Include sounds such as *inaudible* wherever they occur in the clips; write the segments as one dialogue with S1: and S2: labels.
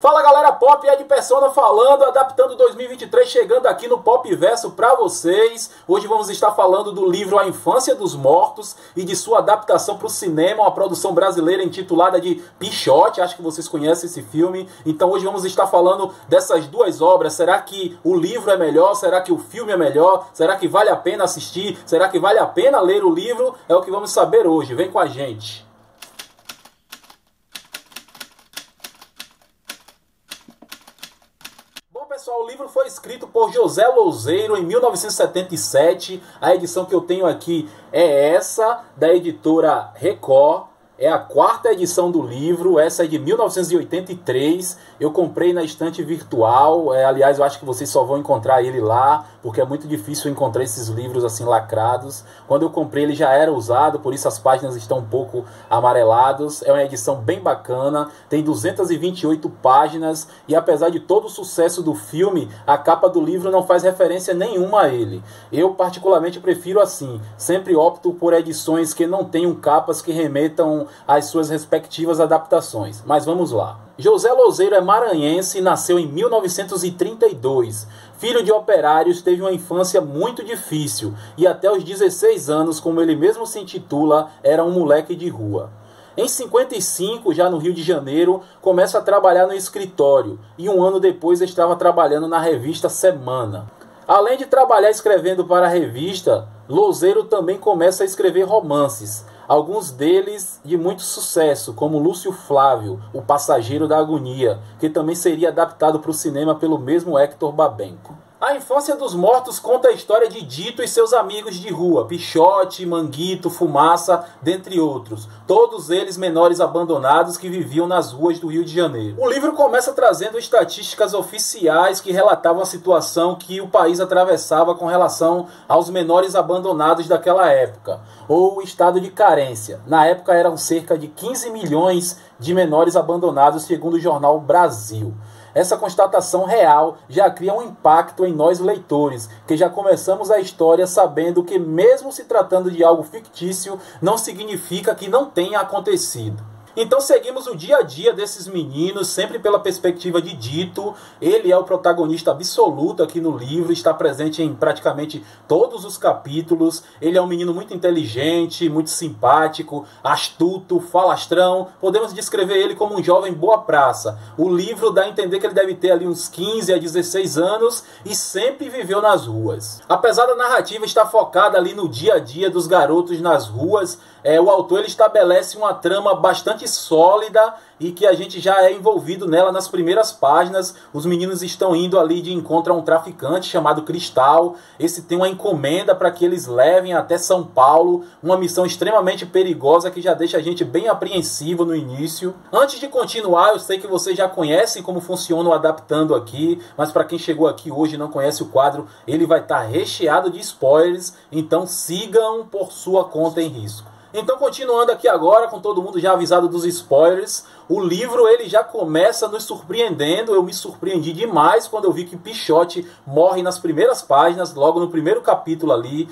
S1: Fala galera pop, é de Persona falando, adaptando 2023, chegando aqui no Pop Verso para vocês. Hoje vamos estar falando do livro A Infância dos Mortos e de sua adaptação para o cinema, uma produção brasileira intitulada de Pichote. Acho que vocês conhecem esse filme. Então hoje vamos estar falando dessas duas obras. Será que o livro é melhor? Será que o filme é melhor? Será que vale a pena assistir? Será que vale a pena ler o livro? É o que vamos saber hoje. Vem com a gente. Pessoal, o livro foi escrito por José Louzeiro em 1977. A edição que eu tenho aqui é essa, da editora Record. É a quarta edição do livro, essa é de 1983. Eu comprei na estante virtual. É, aliás, eu acho que vocês só vão encontrar ele lá, porque é muito difícil encontrar esses livros assim lacrados. Quando eu comprei, ele já era usado, por isso as páginas estão um pouco amareladas. É uma edição bem bacana, tem 228 páginas e apesar de todo o sucesso do filme, a capa do livro não faz referência nenhuma a ele. Eu particularmente prefiro assim, sempre opto por edições que não tenham capas que remetam às suas respectivas adaptações. Mas vamos lá. José Louzeiro é maranhense e nasceu em 1932. Filho de operários, teve uma infância muito difícil e até os 16 anos, como ele mesmo se intitula, era um moleque de rua. Em 55, já no Rio de Janeiro, começa a trabalhar no escritório e um ano depois estava trabalhando na revista Semana. Além de trabalhar escrevendo para a revista, Louzeiro também começa a escrever romances alguns deles de muito sucesso, como Lúcio Flávio, O Passageiro da Agonia, que também seria adaptado para o cinema pelo mesmo Hector Babenco. A infância dos mortos conta a história de Dito e seus amigos de rua, Pichote, Manguito, Fumaça, dentre outros, todos eles menores abandonados que viviam nas ruas do Rio de Janeiro. O livro começa trazendo estatísticas oficiais que relatavam a situação que o país atravessava com relação aos menores abandonados daquela época, ou o estado de carência. Na época eram cerca de 15 milhões de menores abandonados, segundo o jornal Brasil. Essa constatação real já cria um impacto em nós leitores, que já começamos a história sabendo que, mesmo se tratando de algo fictício, não significa que não tenha acontecido. Então seguimos o dia a dia desses meninos, sempre pela perspectiva de Dito. Ele é o protagonista absoluto aqui no livro, está presente em praticamente todos os capítulos. Ele é um menino muito inteligente, muito simpático, astuto, falastrão. Podemos descrever ele como um jovem boa praça. O livro dá a entender que ele deve ter ali uns 15 a 16 anos e sempre viveu nas ruas. Apesar da narrativa estar focada ali no dia a dia dos garotos nas ruas, é, o autor ele estabelece uma trama bastante sólida e que a gente já é envolvido nela nas primeiras páginas. Os meninos estão indo ali de encontro a um traficante chamado Cristal. Esse tem uma encomenda para que eles levem até São Paulo, uma missão extremamente perigosa que já deixa a gente bem apreensivo no início. Antes de continuar, eu sei que vocês já conhecem como funciona o adaptando aqui, mas para quem chegou aqui hoje e não conhece o quadro, ele vai estar tá recheado de spoilers, então sigam por sua conta em risco. Então, continuando aqui agora, com todo mundo já avisado dos spoilers, o livro ele já começa nos surpreendendo. Eu me surpreendi demais quando eu vi que Pichote morre nas primeiras páginas, logo no primeiro capítulo ali.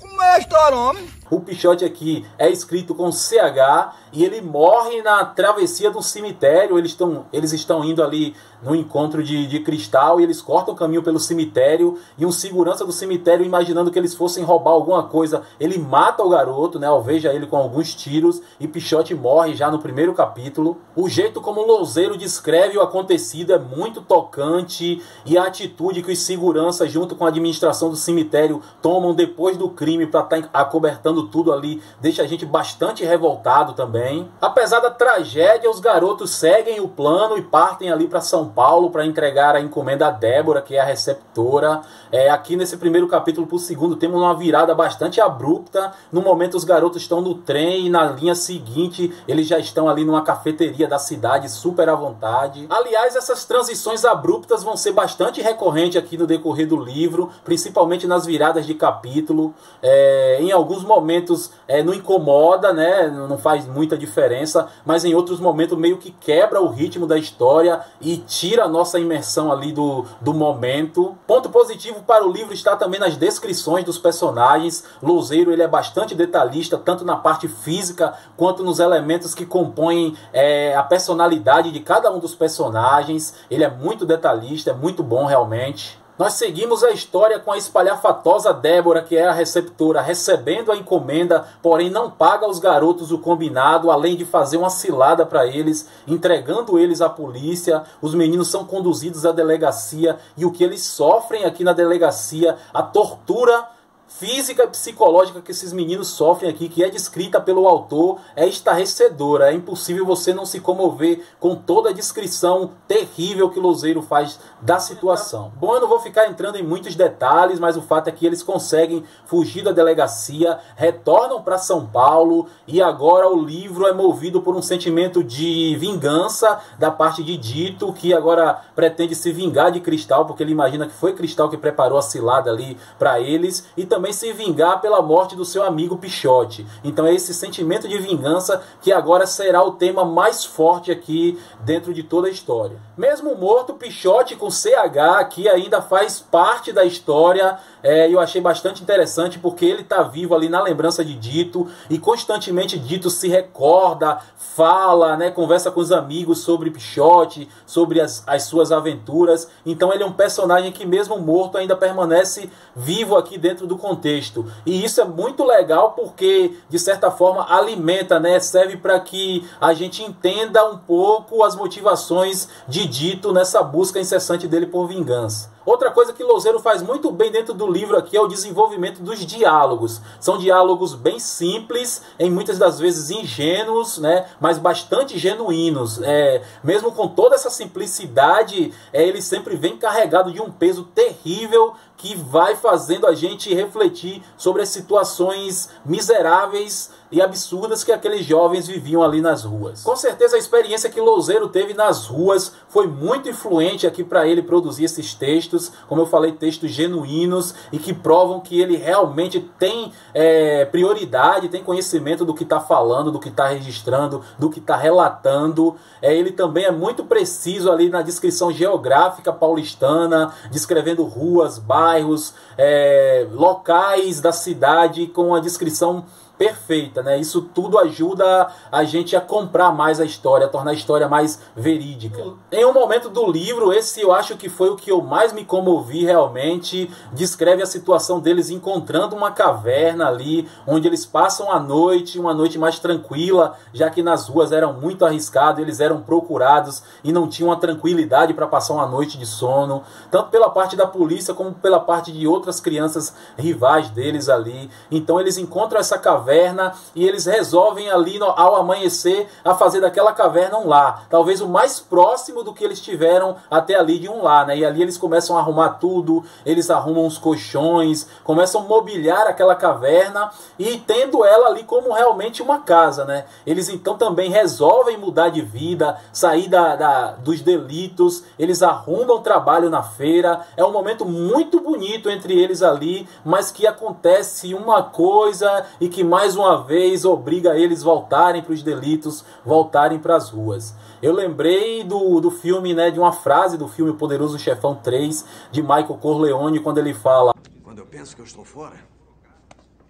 S2: Como é homem?
S1: O Pichote aqui é escrito com CH e ele morre na travessia do cemitério. Eles estão, eles estão indo ali no encontro de, de cristal e eles cortam o caminho pelo cemitério. E um segurança do cemitério, imaginando que eles fossem roubar alguma coisa, ele mata o garoto, né? Alveja ele com alguns tiros e Pichote morre já no primeiro capítulo. O jeito como o Louzeiro descreve o acontecido é muito tocante e a atitude que os seguranças, junto com a administração do cemitério, tomam depois do crime para estar tá acobertando tudo ali deixa a gente bastante revoltado também. Apesar da tragédia, os garotos seguem o plano e partem ali para São Paulo para entregar a encomenda a Débora, que é a receptora. É, aqui nesse primeiro capítulo para o segundo temos uma virada bastante abrupta. No momento os garotos estão no trem e na linha seguinte eles já estão ali numa cafeteria da cidade super à vontade. Aliás, essas transições abruptas vão ser bastante recorrentes aqui no decorrer do livro, principalmente nas viradas de capítulo. É, em alguns momentos é, não incomoda, né? Não faz muita diferença, mas em outros momentos meio que quebra o ritmo da história e tira a nossa imersão ali do, do momento. Ponto positivo para o livro está também nas descrições dos personagens. Louzeiro ele é bastante detalhista, tanto na parte física quanto nos elementos que compõem é, a personalidade de cada um dos personagens. Ele é muito detalhista, é muito bom realmente. Nós seguimos a história com a espalhafatosa Débora, que é a receptora, recebendo a encomenda, porém não paga aos garotos o combinado, além de fazer uma cilada para eles, entregando eles à polícia. Os meninos são conduzidos à delegacia e o que eles sofrem aqui na delegacia, a tortura física e psicológica que esses meninos sofrem aqui, que é descrita pelo autor, é estarrecedora. É impossível você não se comover com toda a descrição terrível que Louzeiro faz da situação. Bom, eu não vou ficar entrando em muitos detalhes, mas o fato é que eles conseguem fugir da delegacia, retornam para São Paulo e agora o livro é movido por um sentimento de vingança da parte de Dito, que agora pretende se vingar de Cristal, porque ele imagina que foi Cristal que preparou a cilada ali para eles e também se vingar pela morte do seu amigo Pichote. Então é esse sentimento de vingança que agora será o tema mais forte aqui dentro de toda a história. Mesmo morto, Pichote com CH aqui ainda faz parte da história. É, eu achei bastante interessante porque ele está vivo ali na lembrança de Dito e constantemente Dito se recorda, fala, né, conversa com os amigos sobre Pichote, sobre as, as suas aventuras. Então ele é um personagem que mesmo morto ainda permanece vivo aqui dentro do contexto. E isso é muito legal porque, de certa forma, alimenta, né? serve para que a gente entenda um pouco as motivações de Dito nessa busca incessante dele por vingança. Outra coisa que Louzeiro faz muito bem dentro do livro aqui é o desenvolvimento dos diálogos. São diálogos bem simples, em muitas das vezes ingênuos, né, mas bastante genuínos. É, mesmo com toda essa simplicidade, é, ele sempre vem carregado de um peso terrível que vai fazendo a gente refletir sobre as situações miseráveis e absurdas que aqueles jovens viviam ali nas ruas. Com certeza a experiência que Louzeiro teve nas ruas foi muito influente aqui para ele produzir esses textos, como eu falei, textos genuínos e que provam que ele realmente tem é, prioridade, tem conhecimento do que está falando, do que está registrando, do que está relatando. É, ele também é muito preciso ali na descrição geográfica paulistana, descrevendo ruas, bairros, é, locais da cidade com a descrição perfeita, né? Isso tudo ajuda a gente a comprar mais a história, a tornar a história mais verídica. Em um momento do livro, esse eu acho que foi o que eu mais me comovi realmente, descreve a situação deles encontrando uma caverna ali, onde eles passam a noite, uma noite mais tranquila, já que nas ruas eram muito arriscados, eles eram procurados e não tinham a tranquilidade para passar uma noite de sono, tanto pela parte da polícia como pela parte de outras crianças rivais deles ali. Então eles encontram essa caverna caverna e eles resolvem ali no, ao amanhecer a fazer daquela caverna um lar. Talvez o mais próximo do que eles tiveram até ali de um lar, né? E ali eles começam a arrumar tudo, eles arrumam os colchões, começam a mobiliar aquela caverna e tendo ela ali como realmente uma casa, né? Eles então também resolvem mudar de vida, sair da, da dos delitos, eles arrumam trabalho na feira. É um momento muito bonito entre eles ali, mas que acontece uma coisa e que mais uma vez obriga eles voltarem para os delitos, voltarem para as ruas. Eu lembrei do, do filme, né, de uma frase do filme Poderoso Chefão 3, de Michael Corleone, quando ele fala:
S3: Quando eu penso que eu estou fora,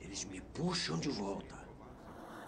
S3: eles me puxam de volta.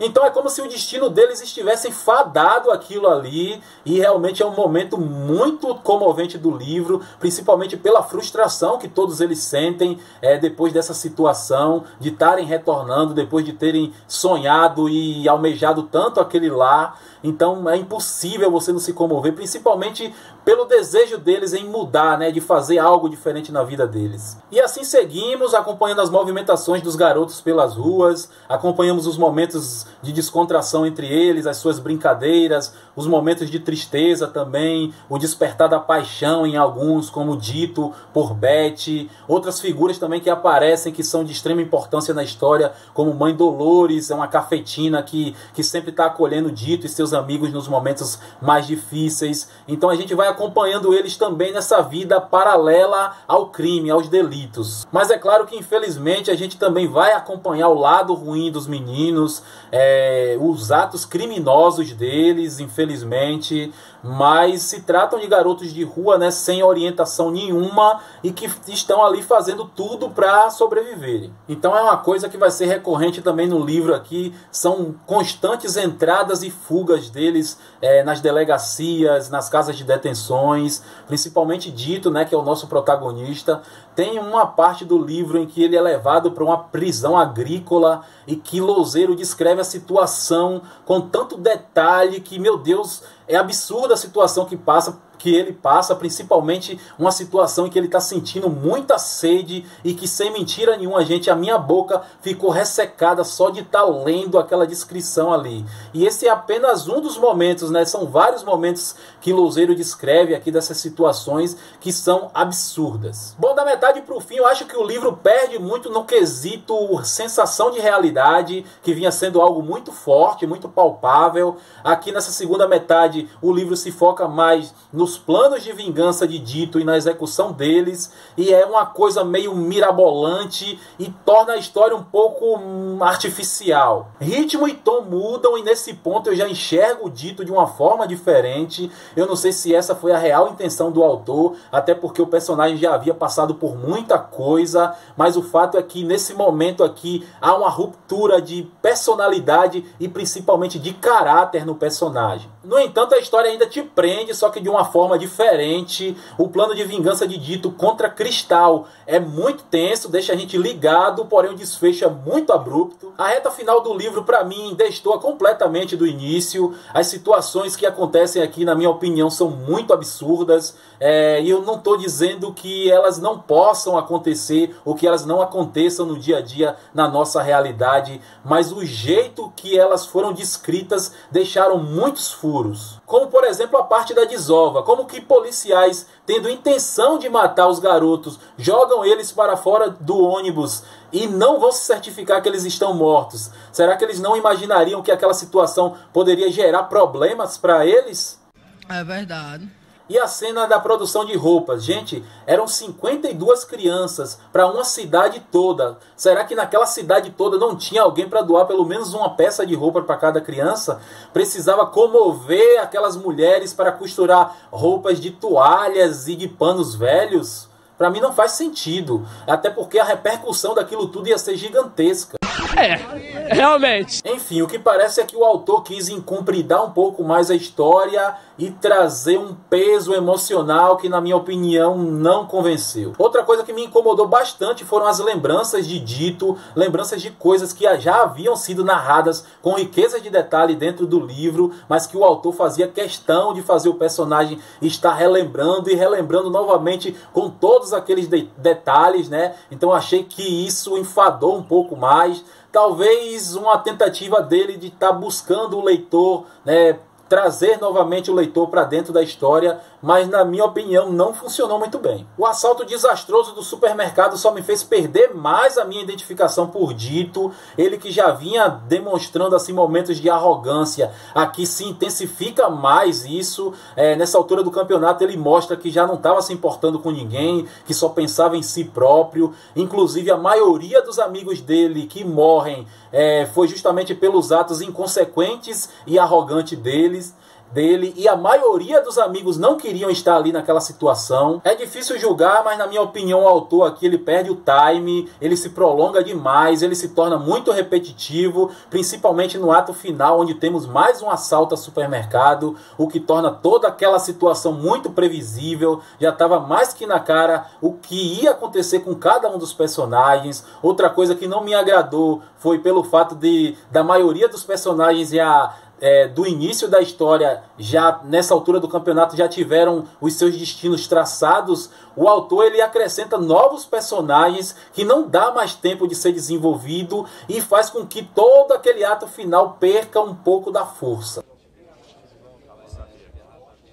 S1: Então é como se o destino deles estivesse fadado aquilo ali, e realmente é um momento muito comovente do livro, principalmente pela frustração que todos eles sentem é, depois dessa situação, de estarem retornando, depois de terem sonhado e almejado tanto aquele lá. Então é impossível você não se comover, principalmente pelo desejo deles em mudar, né, de fazer algo diferente na vida deles. E assim seguimos, acompanhando as movimentações dos garotos pelas ruas, acompanhamos os momentos de descontração entre eles, as suas brincadeiras, os momentos de tristeza também, o despertar da paixão em alguns, como dito por Beth, outras figuras também que aparecem que são de extrema importância na história, como Mãe Dolores, é uma cafetina que, que sempre está acolhendo Dito e seus amigos nos momentos mais difíceis. Então a gente vai acompanhando eles também nessa vida paralela ao crime, aos delitos. Mas é claro que infelizmente a gente também vai acompanhar o lado ruim dos meninos, é, os atos criminosos deles, infelizmente mas se tratam de garotos de rua, né, sem orientação nenhuma e que estão ali fazendo tudo para sobreviverem. Então é uma coisa que vai ser recorrente também no livro aqui, são constantes entradas e fugas deles é, nas delegacias, nas casas de detenções, principalmente Dito, né, que é o nosso protagonista, tem uma parte do livro em que ele é levado para uma prisão agrícola e que Louzeiro descreve a situação com tanto detalhe que, meu Deus, é absurda a situação que passa que ele passa, principalmente uma situação em que ele está sentindo muita sede e que sem mentira nenhuma, gente, a minha boca ficou ressecada só de estar tá lendo aquela descrição ali. E esse é apenas um dos momentos, né? São vários momentos que Louzeiro descreve aqui dessas situações que são absurdas. Bom, da metade para o fim, eu acho que o livro perde muito no quesito sensação de realidade, que vinha sendo algo muito forte, muito palpável. Aqui nessa segunda metade, o livro se foca mais no nos planos de vingança de Dito e na execução deles, e é uma coisa meio mirabolante e torna a história um pouco hum, artificial. Ritmo e tom mudam, e nesse ponto eu já enxergo o Dito de uma forma diferente. Eu não sei se essa foi a real intenção do autor, até porque o personagem já havia passado por muita coisa, mas o fato é que nesse momento aqui há uma ruptura de personalidade e principalmente de caráter no personagem. No entanto, a história ainda te prende, só que de uma forma diferente. O plano de vingança de Dito contra Cristal é muito tenso, deixa a gente ligado, porém o desfecho é muito abrupto. A reta final do livro, para mim, destoa completamente do início. As situações que acontecem aqui, na minha opinião, são muito absurdas. É, e eu não estou dizendo que elas não possam acontecer ou que elas não aconteçam no dia a dia na nossa realidade, mas o jeito que elas foram descritas deixaram muitos furos. Como, por exemplo, a parte da desova, como que policiais, tendo intenção de matar os garotos, jogam eles para fora do ônibus e não vão se certificar que eles estão mortos. Será que eles não imaginariam que aquela situação poderia gerar problemas para eles?
S4: É verdade.
S1: E a cena da produção de roupas. Gente, eram 52 crianças para uma cidade toda. Será que naquela cidade toda não tinha alguém para doar pelo menos uma peça de roupa para cada criança? Precisava comover aquelas mulheres para costurar roupas de toalhas e de panos velhos? Para mim não faz sentido. Até porque a repercussão daquilo tudo ia ser gigantesca.
S5: É, realmente.
S1: Enfim, o que parece é que o autor quis encumpridar um pouco mais a história e trazer um peso emocional que, na minha opinião, não convenceu. Outra coisa que me incomodou bastante foram as lembranças de Dito, lembranças de coisas que já haviam sido narradas com riqueza de detalhe dentro do livro, mas que o autor fazia questão de fazer o personagem estar relembrando e relembrando novamente com todos aqueles de detalhes, né? Então achei que isso enfadou um pouco mais talvez uma tentativa dele de estar tá buscando o leitor, né, trazer novamente o leitor para dentro da história, mas na minha opinião não funcionou muito bem. O assalto desastroso do supermercado só me fez perder mais a minha identificação por Dito, ele que já vinha demonstrando assim momentos de arrogância, aqui se intensifica mais isso. É, nessa altura do campeonato ele mostra que já não estava se importando com ninguém, que só pensava em si próprio. Inclusive a maioria dos amigos dele que morrem é, foi justamente pelos atos inconsequentes e arrogantes deles dele e a maioria dos amigos não queriam estar ali naquela situação. É difícil julgar, mas na minha opinião o autor aqui ele perde o time, ele se prolonga demais, ele se torna muito repetitivo, principalmente no ato final onde temos mais um assalto a supermercado, o que torna toda aquela situação muito previsível. Já estava mais que na cara o que ia acontecer com cada um dos personagens. Outra coisa que não me agradou foi pelo fato de da maioria dos personagens já é, do início da história, já nessa altura do campeonato, já tiveram os seus destinos traçados, o autor ele acrescenta novos personagens que não dá mais tempo de ser desenvolvido e faz com que todo aquele ato final perca um pouco da força.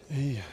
S1: Ih,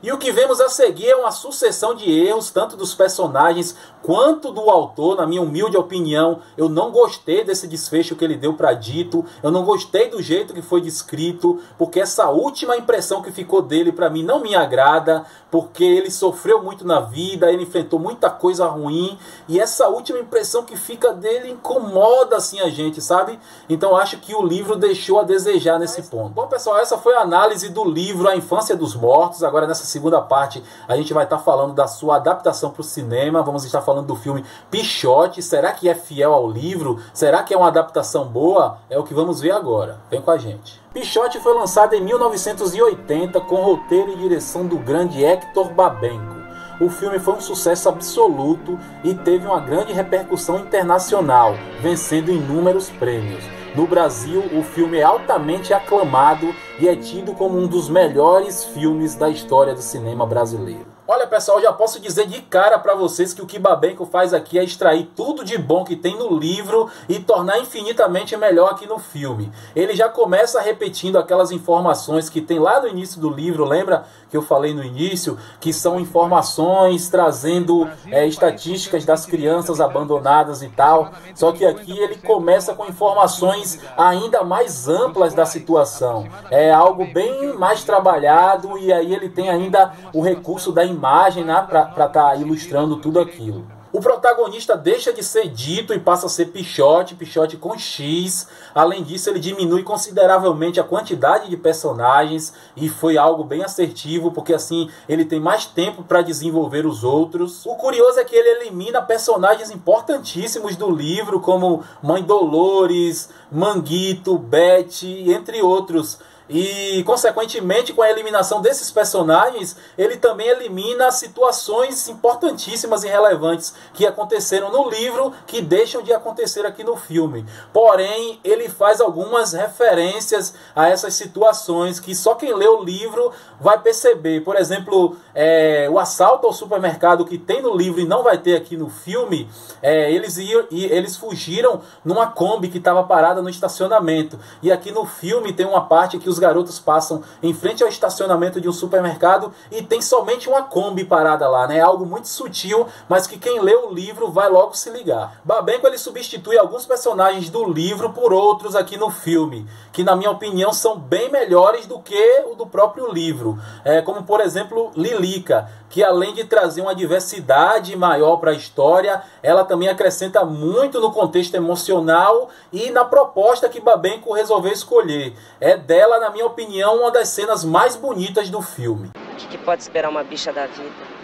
S1: e o que vemos a seguir é uma sucessão de erros, tanto dos personagens quanto do autor, na minha humilde opinião. Eu não gostei desse desfecho que ele deu para Dito, eu não gostei do jeito que foi descrito, porque essa última impressão que ficou dele para mim não me agrada, porque ele sofreu muito na vida, ele enfrentou muita coisa ruim, e essa última impressão que fica dele incomoda assim a gente, sabe? Então acho que o livro deixou a desejar nesse ponto. Bom, pessoal, essa foi a análise do livro A Infância dos Mortos. Agora nessa segunda parte a gente vai estar tá falando da sua adaptação para o cinema. Vamos estar falando do filme Pichote. Será que é fiel ao livro? Será que é uma adaptação boa? É o que vamos ver agora. Vem com a gente. Pichote foi lançado em 1980 com roteiro e direção do grande Hector Babenco. O filme foi um sucesso absoluto e teve uma grande repercussão internacional, vencendo inúmeros prêmios. No Brasil, o filme é altamente aclamado e é tido como um dos melhores filmes da história do cinema brasileiro. Olha pessoal, já posso dizer de cara para vocês que o que Babenco faz aqui é extrair tudo de bom que tem no livro e tornar infinitamente melhor aqui no filme. Ele já começa repetindo aquelas informações que tem lá no início do livro, lembra que eu falei no início? Que são informações trazendo é, estatísticas das crianças abandonadas e tal. Só que aqui ele começa com informações ainda mais amplas da situação. É algo bem mais trabalhado e aí ele tem ainda o recurso da imagem né, para estar tá ilustrando tudo aquilo. O protagonista deixa de ser dito e passa a ser Pichote, Pichote com X. Além disso, ele diminui consideravelmente a quantidade de personagens e foi algo bem assertivo, porque assim ele tem mais tempo para desenvolver os outros. O curioso é que ele elimina personagens importantíssimos do livro, como Mãe Dolores, Manguito, Beth, entre outros. E, consequentemente, com a eliminação desses personagens, ele também elimina situações importantíssimas e relevantes que aconteceram no livro que deixam de acontecer aqui no filme. Porém, ele faz algumas referências a essas situações que só quem lê o livro vai perceber. Por exemplo, é, o assalto ao supermercado que tem no livro e não vai ter aqui no filme, é, eles, iam, eles fugiram numa Kombi que estava parada no estacionamento. E aqui no filme tem uma parte que os garotos passam em frente ao estacionamento de um supermercado e tem somente uma Kombi parada lá, né? Algo muito sutil, mas que quem lê o livro vai logo se ligar. Babenco ele substitui alguns personagens do livro por outros aqui no filme, que na minha opinião são bem melhores do que o do próprio livro. É, como por exemplo Lilica, que além de trazer uma diversidade maior para a história, ela também acrescenta muito no contexto emocional e na proposta que Babenco resolveu escolher. É dela, na minha opinião, uma das cenas mais bonitas do filme.
S4: O que, que pode esperar uma bicha da vida?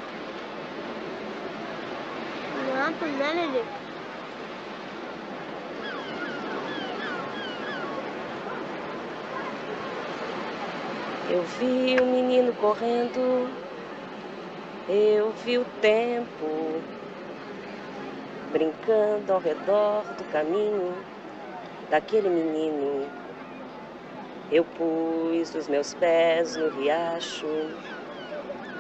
S4: Nada, né? Eu vi o menino correndo eu vi o tempo brincando ao redor do caminho daquele menino. Eu pus os meus pés no riacho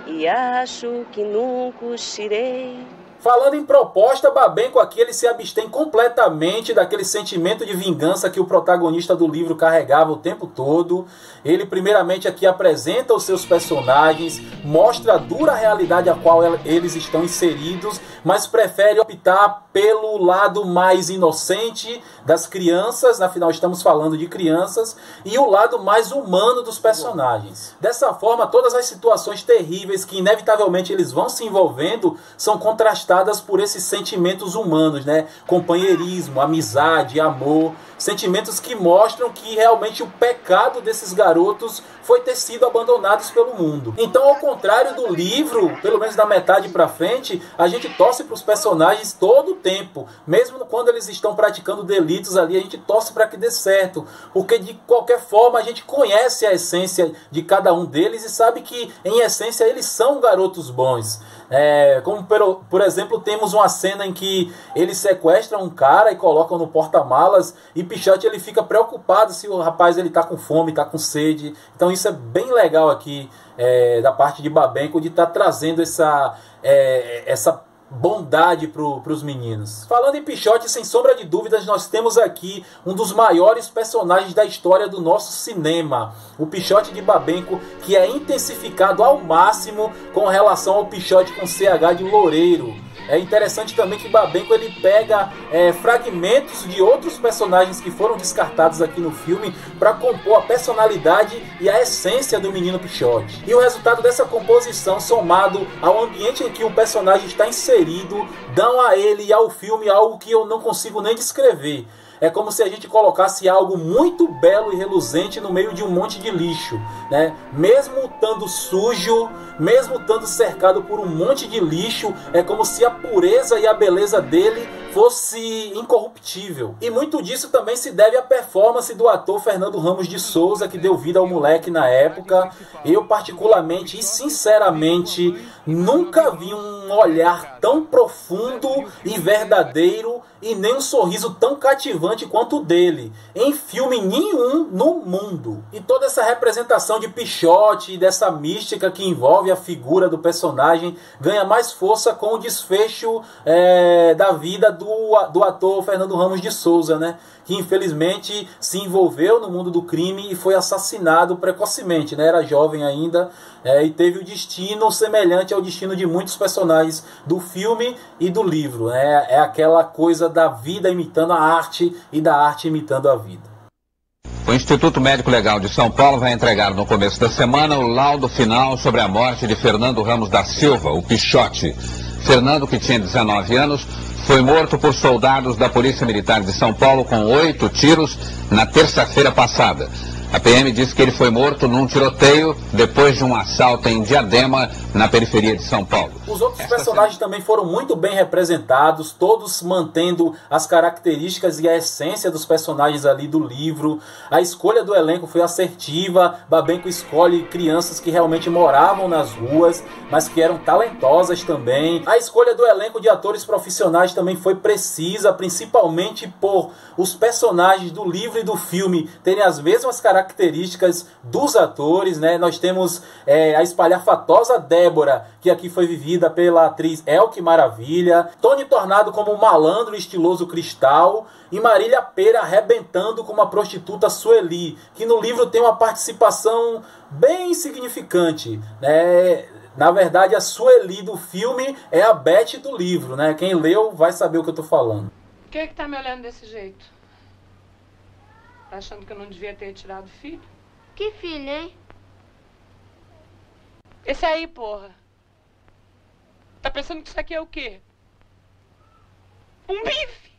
S4: e acho que nunca os tirei.
S1: Falando em proposta, Babenco aqui ele se abstém completamente daquele sentimento de vingança que o protagonista do livro carregava o tempo todo. Ele primeiramente aqui apresenta os seus personagens, mostra a dura realidade a qual eles estão inseridos, mas prefere optar pelo lado mais inocente das crianças, afinal estamos falando de crianças, e o lado mais humano dos personagens. Dessa forma, todas as situações terríveis que inevitavelmente eles vão se envolvendo são contrastadas por esses sentimentos humanos, né? Companheirismo, amizade, amor, sentimentos que mostram que realmente o pecado desses garotos foi ter sido abandonados pelo mundo. Então, ao contrário do livro, pelo menos da metade para frente, a gente torce para os personagens todo tempo. Mesmo quando eles estão praticando delitos ali, a gente torce para que dê certo. Porque de qualquer forma a gente conhece a essência de cada um deles e sabe que, em essência, eles são garotos bons. É, como por, por exemplo, temos uma cena em que eles sequestram um cara e colocam no porta-malas e Pichote ele fica preocupado se o rapaz ele tá com fome, tá com sede. Então isso é bem legal aqui é, da parte de Babenco de estar tá trazendo essa, é, essa bondade para os meninos. Falando em Pichote, sem sombra de dúvidas, nós temos aqui um dos maiores personagens da história do nosso cinema, o Pichote de Babenco, que é intensificado ao máximo com relação ao Pichote com CH de Loureiro. É interessante também que Babenco ele pega é, fragmentos de outros personagens que foram descartados aqui no filme para compor a personalidade e a essência do menino Pichote. E o resultado dessa composição, somado ao ambiente em que o personagem está inserido, dão a ele e ao filme algo que eu não consigo nem descrever. É como se a gente colocasse algo muito belo e reluzente no meio de um monte de lixo, né? Mesmo estando sujo, mesmo estando cercado por um monte de lixo, é como se a pureza e a beleza dele fosse incorruptível. E muito disso também se deve à performance do ator Fernando Ramos de Souza, que deu vida ao moleque na época. Eu, particularmente e sinceramente, nunca vi um olhar tão profundo e verdadeiro e nem um sorriso tão cativante quanto o dele em filme nenhum no mundo. E toda essa representação de Pichote e dessa mística que envolve a figura do personagem ganha mais força com o desfecho é, da vida do do, do ator Fernando Ramos de Souza, né? Que infelizmente se envolveu no mundo do crime e foi assassinado precocemente, né? Era jovem ainda é, e teve o destino semelhante ao destino de muitos personagens do filme e do livro. Né? É aquela coisa da vida imitando a arte e da arte imitando a vida.
S6: O Instituto Médico Legal de São Paulo vai entregar no começo da semana o laudo final sobre a morte de Fernando Ramos da Silva, o Pichote. Fernando, que tinha 19 anos, foi morto por soldados da Polícia Militar de São Paulo com oito tiros na terça-feira passada. A PM disse que ele foi morto num tiroteio depois de um assalto em Diadema, na periferia de São Paulo.
S1: Os outros personagens também foram muito bem representados, todos mantendo as características e a essência dos personagens ali do livro. A escolha do elenco foi assertiva. Babenco escolhe crianças que realmente moravam nas ruas, mas que eram talentosas também. A escolha do elenco de atores profissionais também foi precisa, principalmente por os personagens do livro e do filme terem as mesmas características características dos atores, né? Nós temos é, a espalhafatosa Débora, que aqui foi vivida pela atriz Elke Maravilha, Tony Tornado como um malandro estiloso cristal e Marília Pera arrebentando como a prostituta Sueli, que no livro tem uma participação bem significante, né? Na verdade, a Sueli do filme é a Beth do livro, né? Quem leu vai saber o que eu tô falando.
S7: Por que, que tá me olhando desse jeito? Tá achando que eu não devia ter tirado filho?
S8: Que filho, hein?
S7: Esse aí, porra. Tá pensando que isso aqui é o quê? Um bife!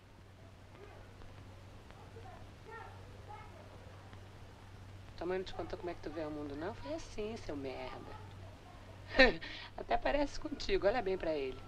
S7: Tua mãe não te contou como é que tu vê o mundo, não? Foi assim, seu merda. *laughs* Até parece contigo, olha bem pra ele.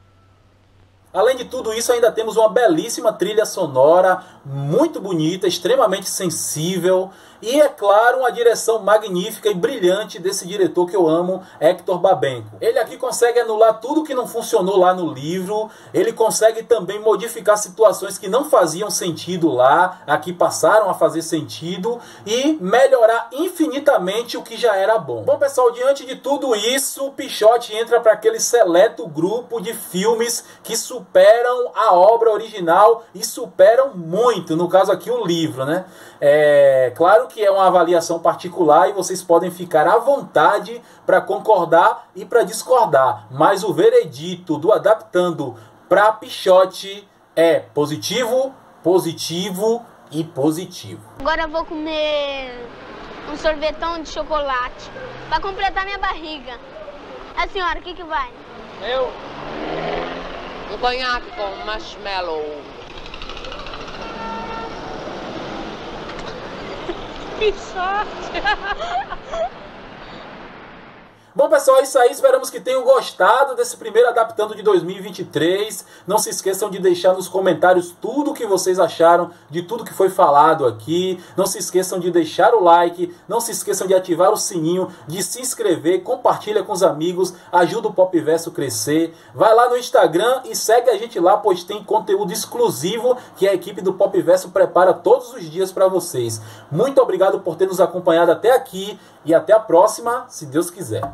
S1: Além de tudo isso, ainda temos uma belíssima trilha sonora, muito bonita, extremamente sensível, e é claro, uma direção magnífica e brilhante desse diretor que eu amo, Hector Babenco. Ele aqui consegue anular tudo que não funcionou lá no livro, ele consegue também modificar situações que não faziam sentido lá, aqui passaram a fazer sentido, e melhorar infinitamente o que já era bom. Bom, pessoal, diante de tudo isso, o Pichote entra para aquele seleto grupo de filmes que superam a obra original e superam muito, no caso aqui o livro, né? É claro que é uma avaliação particular e vocês podem ficar à vontade para concordar e para discordar, mas o veredito do adaptando para Pichote é positivo, positivo e positivo.
S8: Agora eu vou comer um sorvetão de chocolate para completar minha barriga. A senhora, o que que vai?
S7: Eu? Um conhaque com marshmallow. *laughs*
S8: Sorte! *laughs*
S1: Bom, pessoal, é isso aí. Esperamos que tenham gostado desse primeiro Adaptando de 2023. Não se esqueçam de deixar nos comentários tudo o que vocês acharam de tudo que foi falado aqui. Não se esqueçam de deixar o like. Não se esqueçam de ativar o sininho, de se inscrever, compartilha com os amigos, ajuda o Pop Verso crescer. Vai lá no Instagram e segue a gente lá, pois tem conteúdo exclusivo que a equipe do Pop Verso prepara todos os dias para vocês. Muito obrigado por ter nos acompanhado até aqui e até a próxima, se Deus quiser.